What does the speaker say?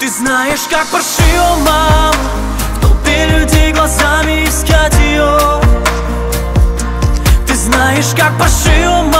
Ты знаешь, как паршиво, мам В толпе людей глазами искать ее Ты знаешь, как паршиво, мам